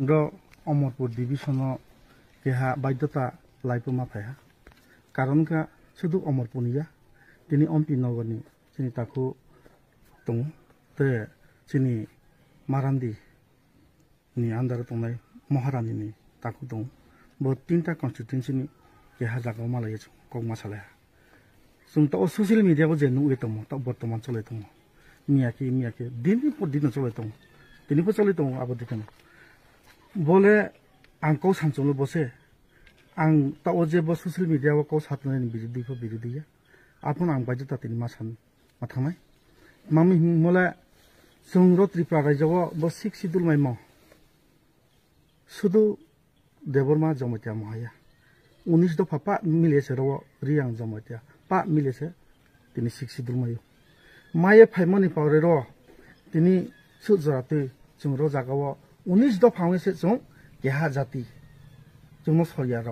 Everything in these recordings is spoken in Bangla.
ইন্দ্ৰ অমৰপুৰ ডিভিশ্যনৰ কেহা বাধ্যতা লাইপমা ফেহা কাৰণ কা শুধু অমৰপুৰ নিজা তিনি অম্পি নগৰনি চিনি তাকো দং তে চিনি মাৰান্দি নি আণ্ডাৰ তংনাই মহাৰাণীনি তাকো দং বহুত তিনিটা কনষ্টিটুৱেঞ্চিনি কেহা জাগাও মালাই আছো কক মাছালেহা যোনটো অ ছ'চিয়েল মিডিয়াও যে নুৱে দম তাক বৰ্তমান চলাই দম মিয়াকে মিয়াকে দিন দিন চলাই দম তিনিবোৰ চলাই দম আৱদ্ধ বলে আনকল বসে আং তো যে সোশ্যাল মিডিয়া কৌ সাতনাই বিরোধী বিরোধী আপন আমি তাতে মা মাথা মামি বলে যার ত্রিপুরা রাজ্যও ব শিখ সিদুল মাইম শুধু দেবরমা জমাতিয়া মহাইয়া উনিশ দফা পাক মিলিয়েছে রব রি আং জমাতিয়া। পাক তিনি শিখ সিদুল মাই মায়ে ফাইমনি পাওরে রিনি সুৎ জরাতে জাগাও উনিশ দফা হাঙে সে চং জাতি। চুং সরিয়ার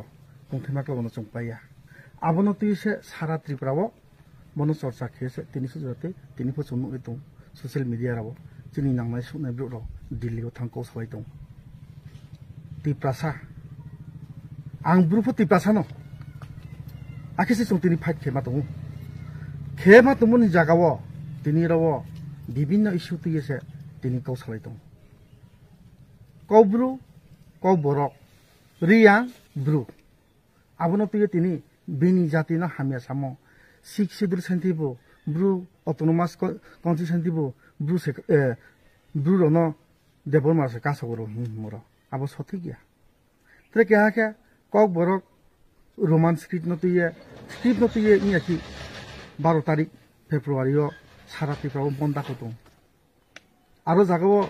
বংথিমাকে বন চং পাইয়া। আবনো সে সারা ত্রিপুরাও বন চর্চা খেয়েছে তিনিশো জাতি তিনিফো চুন দং সোশ্যাল মিডিয়া রাও চিনি নামাই সুনাই দিল্লি রাও সবাই দং তিপ্রাসা আং তিপ্রাসা ত্রিপ্রাসা ন। আখিসে চং তিনি ফাইট খেমা দং খেমা তুমি জাগাও তিনি রাও বিভিন্ন ইস্যু তুই সে তিনি কৌশলাই দং কৌব্রু কৌবরক রিয়া ব্রু আবনো তুই তিনি বিনি জাতি ন হামিয়া সাম শিখ সিদ্রু সেন্থিব ব্রু অটোনোমাস কঞ্চি সেন্থিব ব্রু সে ব্রু রন দেবর মাস কাস করো হি মোর আব সথি গিয়া। তে কে কে কক বরক রোমান স্ক্রিপ্ট নতুই স্ক্রিপ্ট নতুই ইয়াকি বারো তারিখ ফেব্রুয়ারিও সারাতিফ্রাও বন্ধা হতো আরও জাগাবো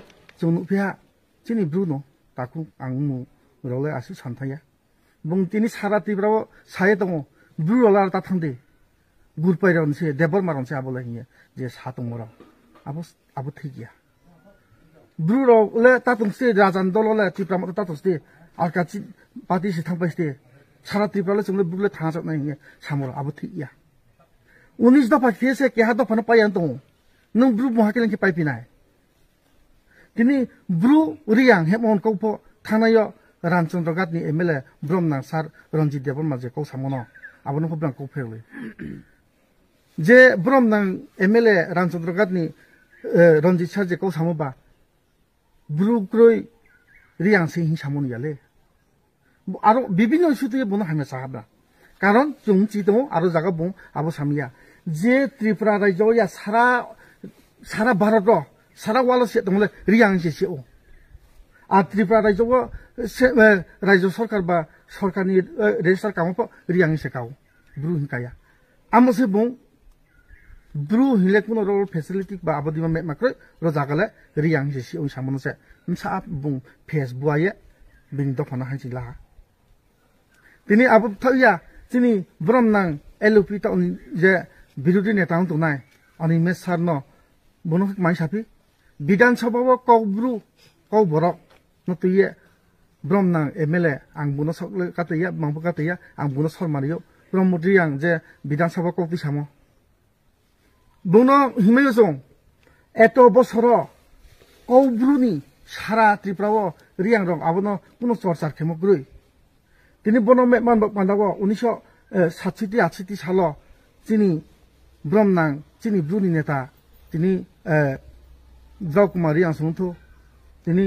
চৌনুফিয়া जोंनि ब्रुन' ताखौ आं मुरावलाय আসু सानथाया এবং তিনি সারা তিব্রাব সায়ে ব্রু ব্রুলার তা থাংদে গুর পাই রে দেবর মারনছে আবলে হিয়ে যে সা দংরা আবো আবো থে গিয়া ব্রু লে তা দংছে রাজান দললে তিব্রাম তা দংছে আর কাছি পাতি সে থাংপাইছে সারা তিব্রালে চলে ব্রুলে থাঙা যাব নাই হিয়ে সামর আবো থে গিয়া উনিশ দফা খেয়েছে কেহা দফানো পাইয়ান দङ নু ব্রু মহাকেলেন পাইপি নাই তিনি ব্রু রিয়াং হেমন কৌপ থানায় রামচন্দ্র গাত এম এল এ ব্রহ্মনা সার রঞ্জিত দেবর মাঝে কৌ সামন আবন হুব্রাং কৌ ফেল যে ব্রহ্মনা এম এল এ রামচন্দ্র গাত রঞ্জিত সার যে কৌ সামোবা ব্রু ক্রুই রিয়াং সে হিং সামন ইয়ালে আরো বিভিন্ন ইস্যুতে বনো হামে সাহাবা কারণ চুম চি দো আরো জাগা বো আবো সামিয়া যে ত্রিপুরা রাজ্য ইয়া সারা সারা ভারত সারা ওয়াল সে দङ রিয়াংসে সে ও আর ত্রিপুরা রাজ্য রাজ্য সরকার বা সরকারনি রেজিস্টার কামপ রিয়াংসে কাও ব্রু হিংকায়া বুং puno ro facility ba abadi ma makre ro jagale riang je si ong samono se msa bung facebook aye bing do phana hanchi la তিনি আবু থাইয়া তিনি ব্রম নাং এলপি যে বিরোধী নেতা তো নাই অনি মে সার ন মাই সাপি বিধানসভাবো কৌব্রু কৌ বরক নতুয়ে ব্রহ্মনাং এম এল এ, আং বুনো সকলে কাতইয়া মাংপো কাতইয়া আং বুনো সরমারিও ব্রহ্মটি আং যে বিধানসভা কৌপি সামো বুনো হিমেয় চং, এত বছর কৌব্রুনি সারা ত্রিপুরাও রিয়াং রং আবনো কোনো চর্চার খেমগ্রুই তিনি বন মেমান মান্দাব উনিশশো সাতষট্টি আটষট্টি সাল চিনি ব্রহ্মনাং চিনি ব্রুনি নেতা, তিনি রিয়াং সুংথু তিনি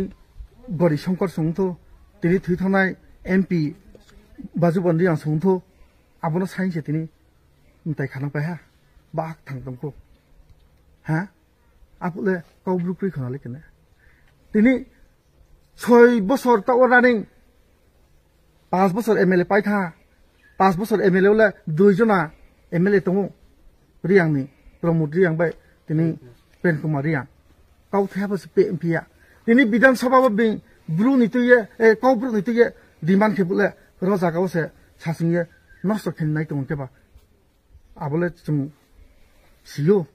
গরি শঙ্কর সুংথু তিনি থুইথানাই এমপি বাজুবন রিয়াং সুংথু আবনো সাইনসে তিনি তাই খানা পাইহা বাক থাংতংকো হ্যাঁ? আপলে কৌব্রুক্রি খনালে কেনে? তিনি ছয় বছর তাও রানিং পাঁচ বছর এম এল এ পাই থা পাঁচ বছর এম এল এ হলে দুইজনা এম এল এ রিয়াংনি, প্রমোদ রিয়াং বাই, তিনি Prem Kumar Reang. kau the bas pe pia ini bidan sabha be blue ni tuye e kau blue ni tuye demand ke bule ro za kau se chasing ye nosto khen nai tong ke ba abole chung siyo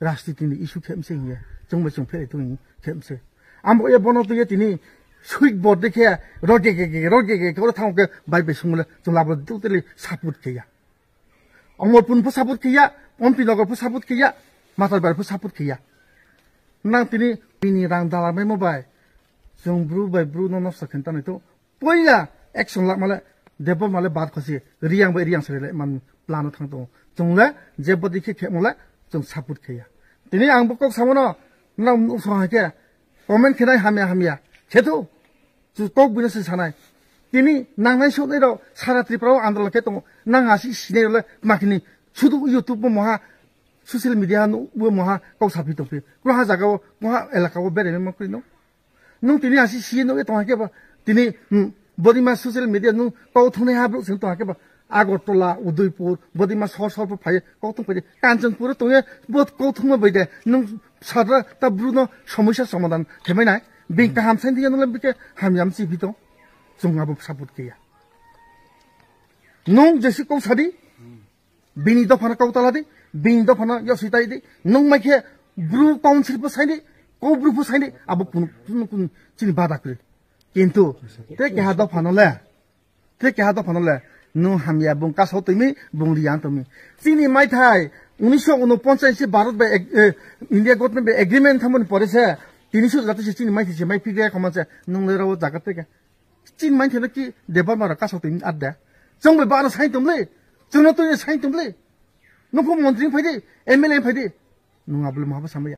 rasti tini isu khem se ye chung me chung phe tu ni khem se am ye bono tuye tini সুইট বর দেখে রগে গে গে রগে গে করে থামকে বাই বেশ মূলে চলাব দুতলি সাপুত খেয়া অমরপুন ফু সাপুত খেয়া অম্পি নগর ফু সাপুত খেয়া মাতার বাইর ফু সাপুত খেয়া nang tini pini rang dalam mai mobai jong bru bai bru no no sakhen tan to poila action lak male debo male bat khosi riang bai riang sele man plan thang to jong la jebo dikhi khe mole jong support khe ya tini ang bok samono na um so ha ke comment khe nai hamya hamya khe to ju kok bin se sanai tini nang nai so nei ro sara tri pro andro khe to nang asi sine le makini শুধু ইউটিউব মহা ससियेल मिडिया नु महा काउ साफि दंफि ग्रहा जागाव महा एलाकाव बेरायनो मक्रि नं nung tini asi si no to hake ba tini body ma social media nung kau thune ha bro sing to hake ba Agartala Udaipur বদিমা সর সর ফাই কৌতুম পাই কাঞ্চনপুর তো বহুত কৌতুম বাই দে নং সাদা তা ব্রুন সমস্যা সমাধান থেমাই নাই বিং কাহাম সাইন দিয়ে নলে বিকে হামিয়াম সি ভিতো जोंहाबो bing do phana yo sitai di nong mai khe bru council po sai ni ko bru po sai ni abu kun kun kun chini bada kre কিন্তু তে কেহা দ ফানলে তে কেহা দ ফানলে নু হামিয়া বং কাছ তুমি, বং রিয়ান তুমি। চিনি মাই থাই উনিশশো উনপঞ্চাশে ভারত বা ইন্ডিয়া গভর্নমেন্ট এগ্রিমেন্ট থামন পড়েছে তিনশো যাতে সে চিনি মাই থাকছে মাই ফিরে কমাচ্ছে নংলে রাও জায়গা থেকে চিনি মাই থাকলে কি দেবার মারা কাছ তুমি আর দেয় जों बे बारा साइन तुमले जोंना तो साइन तुमले nó có môn chính phải đi. Em mới lên phải đi. Nó ngập luôn mà không sao bây giờ